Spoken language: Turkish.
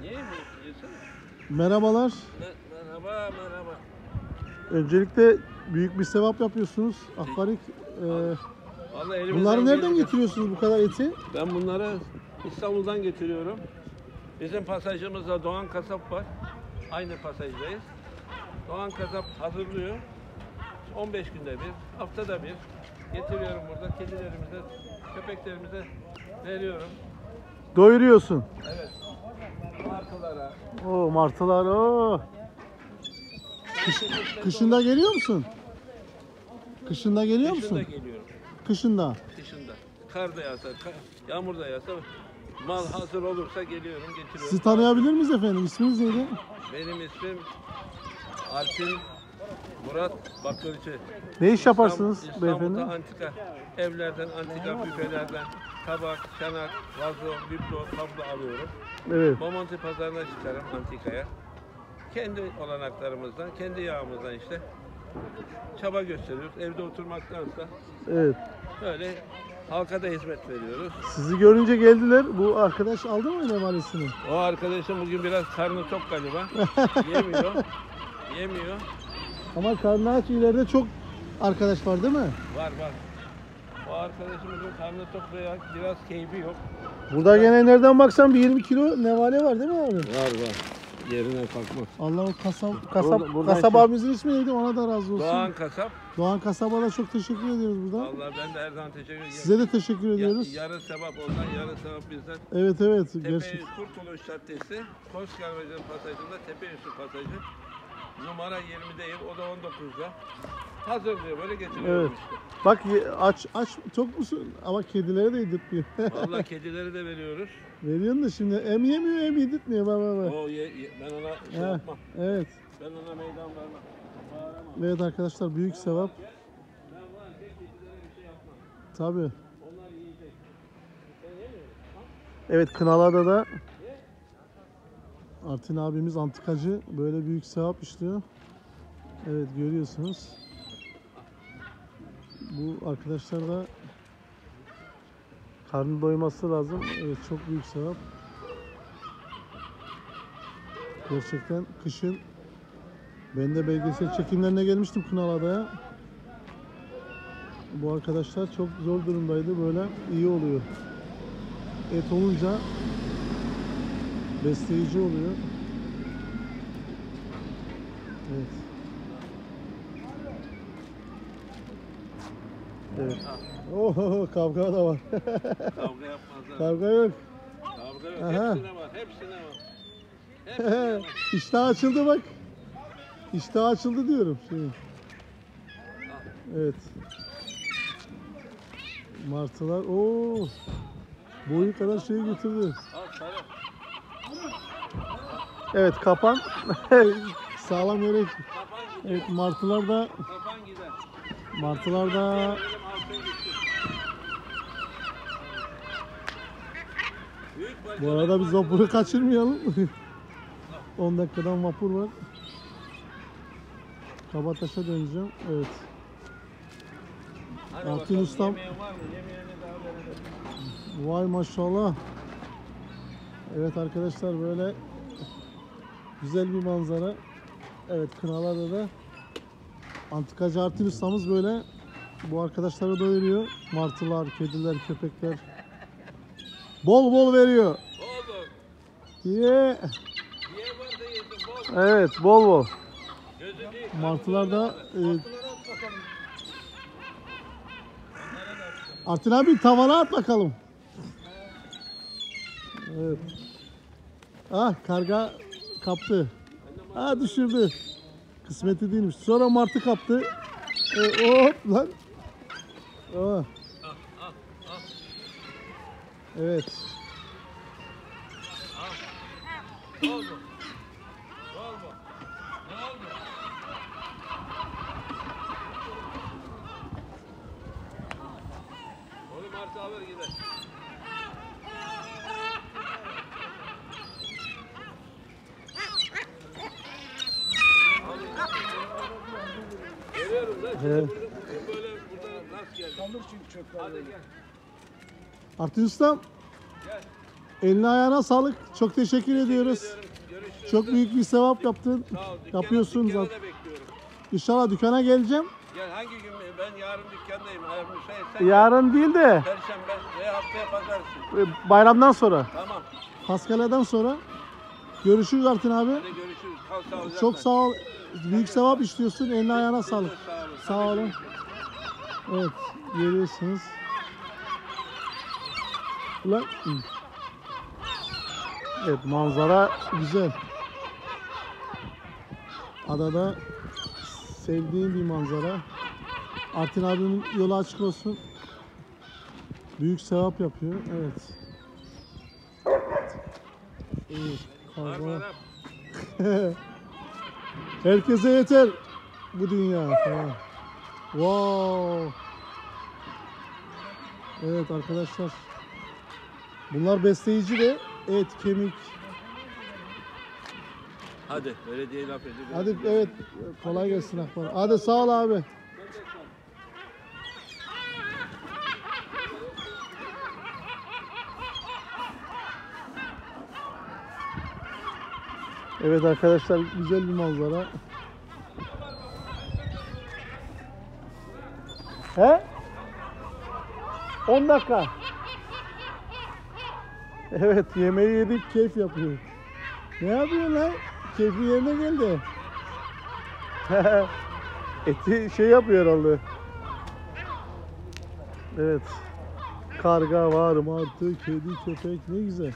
Niye? Merhabalar. Me- merhaba merhaba. Öncelikle büyük bir sevap yapıyorsunuz. Akbarik. Vallahi elimizden bunları nereden geldi. getiriyorsunuz bu kadar eti? Ben bunları İstanbul'dan getiriyorum. Bizim pasajımızda Doğan Kasap var. Aynı pasajdayız. Doğan Kasap hazırlıyor. 15 günde bir, haftada bir getiriyorum burada. Kedilerimize, köpeklerimize veriyorum. Doyuruyorsun. Evet. Martılara. Oo martılar. Oo. Kışında geliyor musun? Kışında geliyor Kışın da musun? geliyorum. Kışında. Kışında. Kar da yağsa, ka- yağmur da yağsa mal hazır olursa geliyorum, getiriyorum. Sizi tanıyabilir miyiz efendim? İsminiz neydi? Benim ismim Artin Murat Bakırcı. Ne iş yaparsınız İstanbul- beyefendi? İstanbul'da antika evlerden, antika büfelerden tabak, çanak, vazo, biblo, tablo alıyorum. Evet. Bomonti pazarına çıkarım antikaya. Kendi olanaklarımızdan, kendi yağımızdan işte çaba gösteriyoruz. Evde oturmaktansa Evet. böyle halka da hizmet veriyoruz. Sizi görünce geldiler. Bu arkadaş aldı mı nevalesini? O arkadaşım bugün biraz karnı tok galiba. Yemiyor. Yemiyor. Ama karnı aç ileride çok arkadaş var değil mi? Var var. O arkadaşımızın karnı tok veya biraz keyfi yok. Burada gene nereden baksan bir 20 kilo nevale var değil mi abi? Var var. Yerine kalkmaz. Allah o kasap, kasap, Burada- buradan kasap çık- abimizin ismi neydi? Ona da razı olsun. Doğan Doğan, Kasap. Kasab'a da çok teşekkür ediyoruz burada. Vallahi ben de her zaman teşekkür ederim. Size de teşekkür Ya- ediyoruz. yarı sevap ondan, yarı sevap bizden. Evet evet. Tepe Gerçek. Kurtuluş Caddesi, Koskarbacı'nın pasajında Tepeüstü pasajı. Numara 20'deyim, o da 19'da. Hazır diyor, böyle getiriyorum Evet. Bak ye- aç aç çok musun? Ama kedilere de yedirtmiyor. işte. Vallahi kedileri de veriyoruz. Veriyorsun da şimdi em yemiyor em yedirtmiyor. Bak bak bak. O ye, ye- ben ona şey Ha, yapmam. evet. Ben ona meydan vermem. Bağıramam. Evet arkadaşlar büyük sevap. Ben var ya kedilere bir şey yapmam. Tabii. Onlar yiyecek. Sen yemiyor musun? Evet Kınalı'da da Artin abimiz antikacı böyle büyük sevap işliyor. Evet görüyorsunuz. Bu arkadaşlar da karnı doyması lazım. Evet çok büyük sevap. Gerçekten kışın ben de belgesel çekimlerine gelmiştim Kınalı'da. Bu arkadaşlar çok zor durumdaydı. Böyle iyi oluyor et olunca besleyici oluyor. Evet. Evet. Oh kavga da var. Kavga yapmazlar. kavga yok. Kavga yok. Aha. Hepsine var. Hepsine var. Hepsine var. İştah açıldı bak. İştah açıldı diyorum. Şey. Evet. Martılar. Oo. Boyu kadar şey götürdü. Al. Evet kapan. Sağlam gider. Evet martılar da Kapan gider. martılar da bu arada biz vapuru kaçırmayalım. 10 dakikadan vapur var. Kabataş'a döneceğim. Evet. Hadi bakalım, ustam. Yemeyen var mı? Yemeyene daha verelim. Vay maşallah. Evet arkadaşlar böyle güzel bir manzara. Evet Kınalı'da da antikacı Artin ustamız böyle bu arkadaşları doyuruyor. Martılar, kediler, köpekler. Bol bol veriyor. Oldu. Ye. Diye. Bol. Evet bol bol. Martılar da e, Artin abi tavana at bakalım. Evet. Ah karga kaptı. Ah düşürdü. Kısmeti değilmiş. Sonra martı kaptı. E, hop lan. Oh. Evet. Bol mu? Bol mu? Ne oldu? Onu Mart'a alır gider. Kalır çünkü çöpler böyle. gel. Artin ustam. Eline ayağına sağlık. Çok teşekkür ediyoruz. Görüşürüz. Çok büyük bir sevap yaptın. Sağ ol. Dükkana- Yapıyorsun dükkana zaten. da bekliyorum. İnşallah dükkana geleceğim. Gel hangi gün? Ben yarın dükkandayım. Eğer müsaitsen. Yarın değil de Perşembe ve haftaya pazartesi. e, bayramdan sonra. Tamam. Paskalyadan sonra. Görüşürüz Artin abi. Hadi görüşürüz. Kal sağlıcakla. Çok sağ ol. Büyük sevap istiyorsun. Eline ayağına sağlık. Sağ. Sağ olun. Evet. Görüyorsunuz. Ulan. Evet manzara güzel. Adada sevdiğim bir manzara. Artin abimin yolu açık olsun. Büyük sevap yapıyor. Evet. Evet. Herkese yeter bu dünya. Ha. Wow. Evet arkadaşlar. Bunlar besleyici de et, kemik. Hadi belediye laf ediyor. Hadi evet kolay gelsin Akbar. Hadi sağ ol abi. Evet arkadaşlar güzel bir manzara. He? 10 dakika. Evet yemeği yedik keyif yapıyor. Ne yapıyorsun lan? Keyfi yerine geldi. Eti şey yapıyor herhalde. Evet. Karga var, martı, kedi, köpek ne güzel.